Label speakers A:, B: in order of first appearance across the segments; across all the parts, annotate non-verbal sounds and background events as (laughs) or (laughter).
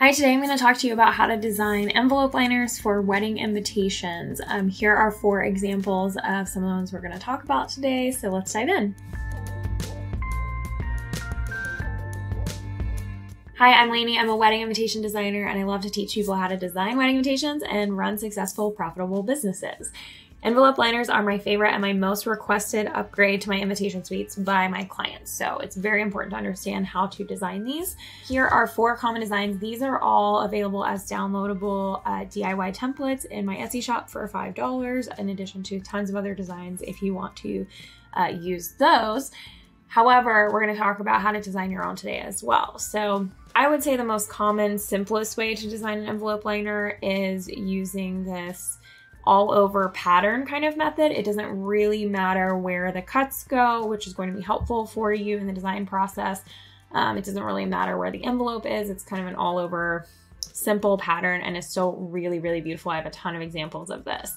A: Hi, today I'm going to talk to you about how to design envelope liners for wedding invitations. Um, here are four examples of some of the ones we're going to talk about today, so let's dive in. Hi, I'm Laney. I'm a wedding invitation designer and I love to teach people how to design wedding invitations and run successful, profitable businesses. Envelope liners are my favorite and my most requested upgrade to my invitation suites by my clients. So it's very important to understand how to design these. Here are four common designs. These are all available as downloadable uh, DIY templates in my Etsy shop for $5, in addition to tons of other designs if you want to uh, use those. However, we're going to talk about how to design your own today as well. So I would say the most common, simplest way to design an envelope liner is using this all over pattern kind of method. It doesn't really matter where the cuts go, which is going to be helpful for you in the design process. Um, it doesn't really matter where the envelope is. It's kind of an all over simple pattern and it's so really, really beautiful. I have a ton of examples of this.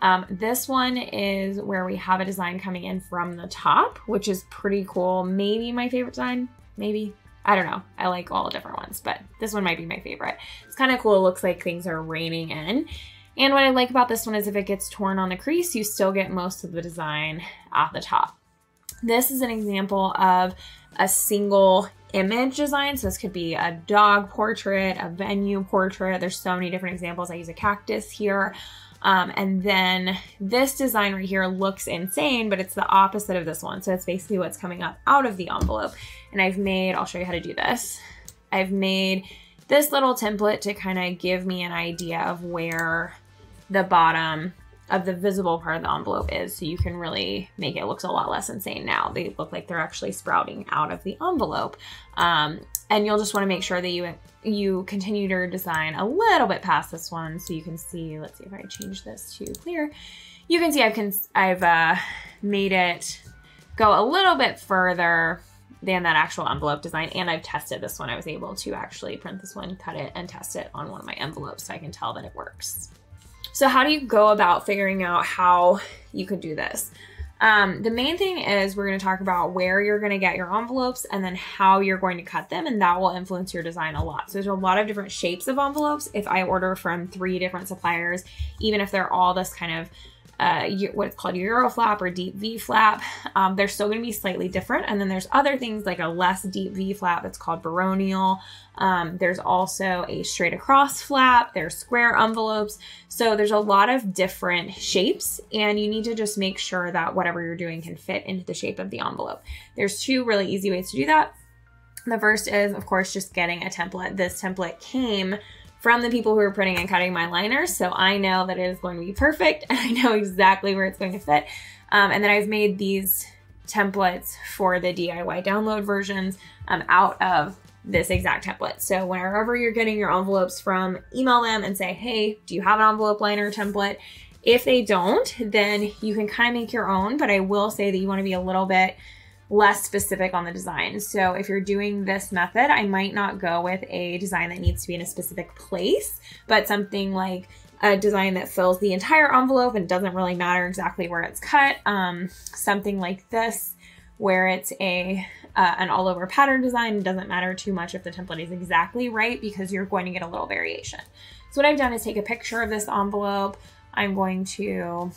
A: Um, this one is where we have a design coming in from the top, which is pretty cool. Maybe my favorite design, maybe. I don't know. I like all different ones, but this one might be my favorite. It's kind of cool. It looks like things are raining in. And what I like about this one is if it gets torn on the crease, you still get most of the design at the top. This is an example of a single image design. So this could be a dog portrait, a venue portrait. There's so many different examples. I use a cactus here. Um, and then this design right here looks insane, but it's the opposite of this one. So it's basically what's coming up out of the envelope. And I've made, I'll show you how to do this. I've made this little template to kind of give me an idea of where the bottom of the visible part of the envelope is so you can really make it looks a lot less insane now. They look like they're actually sprouting out of the envelope. Um, and you'll just want to make sure that you you continue to design a little bit past this one so you can see, let's see if I change this to clear. You can see I've, I've uh, made it go a little bit further than that actual envelope design. And I've tested this one. I was able to actually print this one, cut it, and test it on one of my envelopes so I can tell that it works. So how do you go about figuring out how you could do this? Um, the main thing is we're going to talk about where you're going to get your envelopes and then how you're going to cut them, and that will influence your design a lot. So there's a lot of different shapes of envelopes. If I order from three different suppliers, even if they're all this kind of uh, what's called Euro flap or deep V flap. Um, they're still going to be slightly different. And then there's other things like a less deep V flap that's called baronial. Um, there's also a straight across flap. There's square envelopes. So there's a lot of different shapes, and you need to just make sure that whatever you're doing can fit into the shape of the envelope. There's two really easy ways to do that. The first is, of course, just getting a template. This template came from the people who are printing and cutting my liners. So I know that it is going to be perfect (laughs) and I know exactly where it's going to fit. Um, and then I've made these templates for the DIY download versions um, out of this exact template. So wherever you're getting your envelopes from, email them and say, hey, do you have an envelope liner template? If they don't, then you can kind of make your own, but I will say that you want to be a little bit less specific on the design. So if you're doing this method, I might not go with a design that needs to be in a specific place, but something like a design that fills the entire envelope and doesn't really matter exactly where it's cut. Um, something like this, where it's a uh, an all over pattern design. It doesn't matter too much if the template is exactly right because you're going to get a little variation. So what I've done is take a picture of this envelope. I'm going to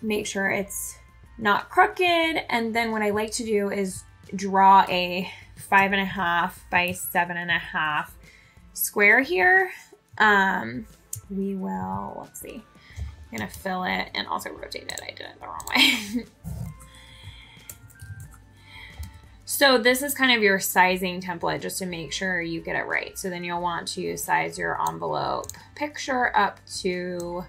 A: make sure it's not crooked. And then what I like to do is draw a five and a half by seven and a half square here. Um, we will, let's see, I'm gonna fill it and also rotate it. I did it the wrong way. (laughs) so this is kind of your sizing template just to make sure you get it right. So then you'll want to size your envelope picture up to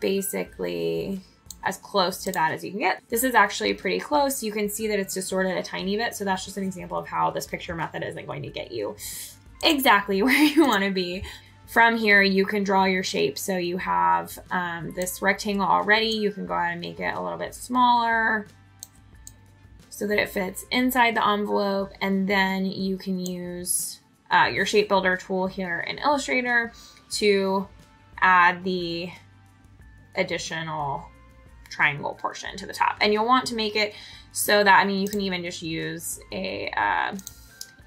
A: basically as close to that as you can get. This is actually pretty close. You can see that it's distorted a tiny bit. So that's just an example of how this picture method isn't going to get you exactly (laughs) where you want to be. From here, you can draw your shape. So you have um, this rectangle already. You can go ahead and make it a little bit smaller so that it fits inside the envelope. And then you can use uh, your shape builder tool here in Illustrator to add the additional triangle portion to the top. And you'll want to make it so that, I mean, you can even just use a, uh,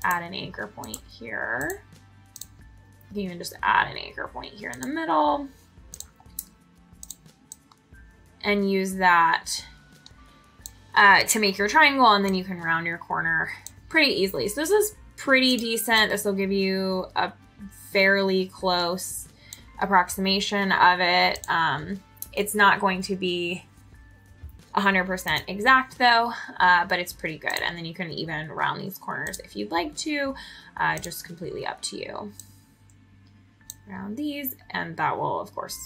A: add an anchor point here. You can even just add an anchor point here in the middle and use that uh, to make your triangle and then you can round your corner pretty easily. So this is pretty decent. This will give you a fairly close approximation of it. Um, it's not going to be 100% exact though, uh, but it's pretty good. And then you can even round these corners if you'd like to, uh, just completely up to you. Round these, and that will of course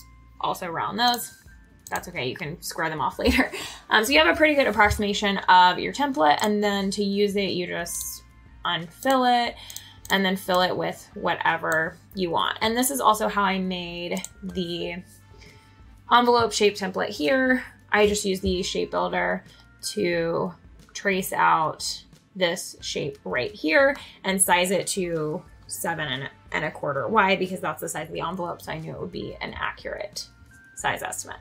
A: also round those. That's okay, you can square them off (laughs) later. Um, so you have a pretty good approximation of your template, and then to use it, you just unfill it and then fill it with whatever you want. And this is also how I made the envelope shape template here. I just use the shape builder to trace out this shape right here and size it to seven and, a quarter wide because that's the size of the envelope. So I knew it would be an accurate size estimate.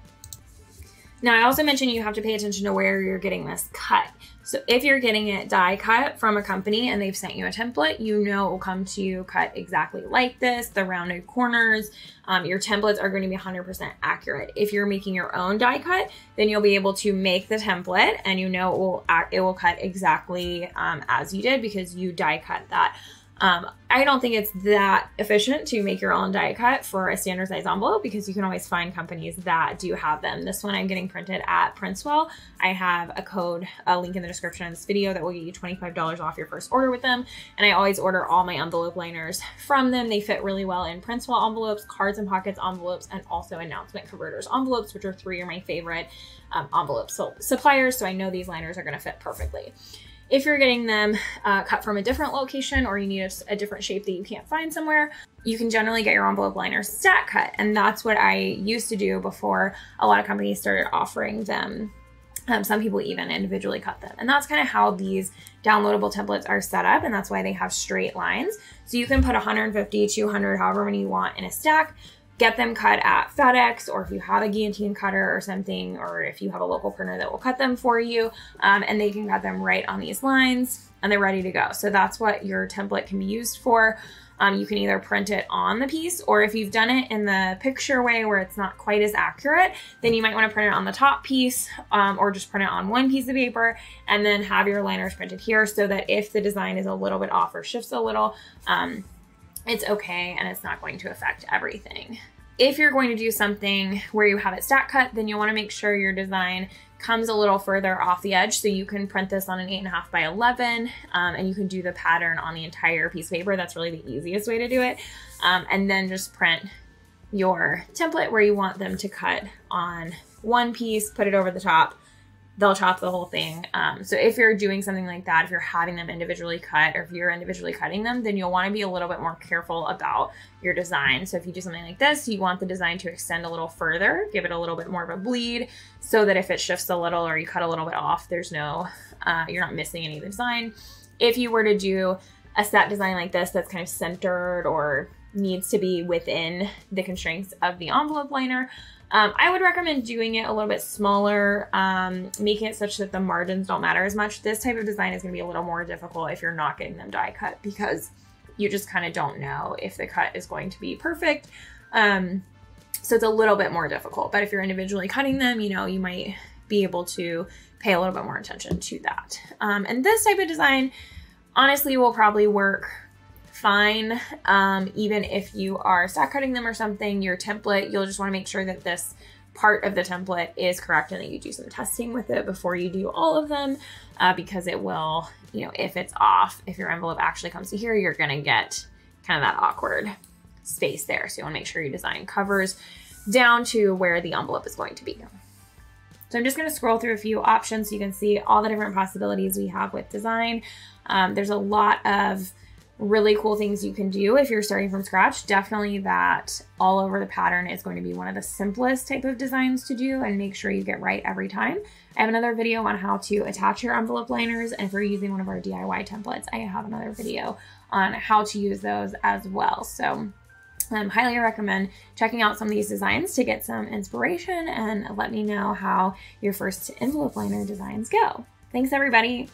A: Now, I also mentioned you have to pay attention to where you're getting this cut. So if you're getting it die cut from a company and they've sent you a template, you know it will come to you cut exactly like this, the rounded corners. Um, your templates are going to be 100% accurate. If you're making your own die cut, then you'll be able to make the template and you know it will, it will cut exactly um, as you did because you die cut that. Um, I don't think it's that efficient to make your own die cut for a standard size envelope because you can always find companies that do have them. This one I'm getting printed at Printswell. I have a code, a link in the description of this video that will get you $25 off your first order with them. And I always order all my envelope liners from them. They fit really well in Printswell envelopes, cards and pockets envelopes, and also announcement converters envelopes, which are three of my favorite um, envelope so suppliers. So I know these liners are gonna fit perfectly. If you're getting them uh, cut from a different location or you need a, a, different shape that you can't find somewhere, you can generally get your envelope liners stack cut. And that's what I used to do before a lot of companies started offering them. Um, some people even individually cut them. And that's kind of how these downloadable templates are set up. And that's why they have straight lines. So you can put 150, 200, however many you want in a stack get them cut at FedEx or if you have a guillotine cutter or something, or if you have a local printer that will cut them for you, um, and they can cut them right on these lines and they're ready to go. So that's what your template can be used for. Um, you can either print it on the piece, or if you've done it in the picture way where it's not quite as accurate, then you might want to print it on the top piece um, or just print it on one piece of paper and then have your liners printed here so that if the design is a little bit off or shifts a little, um, it's okay and it's not going to affect everything. If you're going to do something where you have it stack cut, then you'll want to make sure your design comes a little further off the edge. So you can print this on an 8.5 by 11 um, and you can do the pattern on the entire piece of paper. That's really the easiest way to do it. Um, and then just print your template where you want them to cut on one piece, put it over the top, they'll chop the whole thing. Um, so if you're doing something like that, if you're having them individually cut or if you're individually cutting them, then you'll want to be a little bit more careful about your design. So if you do something like this, you want the design to extend a little further, give it a little bit more of a bleed so that if it shifts a little or you cut a little bit off, there's no, uh, you're not missing any of the design. If you were to do a set design like this that's kind of centered or needs to be within the constraints of the envelope liner, um, I would recommend doing it a little bit smaller, um, making it such that the margins don't matter as much. This type of design is going to be a little more difficult if you're not getting them die cut because you just kind of don't know if the cut is going to be perfect. Um, so it's a little bit more difficult. But if you're individually cutting them, you know, you might be able to pay a little bit more attention to that. Um, and this type of design honestly will probably work fine. Um, even if you are stack cutting them or something, your template, you'll just want to make sure that this part of the template is correct and that you do some testing with it before you do all of them uh, because it will, you know, if it's off, if your envelope actually comes to here, you're going to get kind of that awkward space there. So you want to make sure your design covers down to where the envelope is going to be. So I'm just going to scroll through a few options so you can see all the different possibilities we have with design. Um, there's a lot of really cool things you can do if you're starting from scratch. Definitely that all over the pattern is going to be one of the simplest type of designs to do and make sure you get right every time. I have another video on how to attach your envelope liners and if you're using one of our DIY templates, I have another video on how to use those as well. So I um, highly recommend checking out some of these designs to get some inspiration and let me know how your first envelope liner designs go. Thanks everybody.